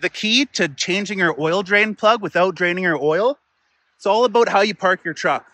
the key to changing your oil drain plug without draining your oil. It's all about how you park your truck.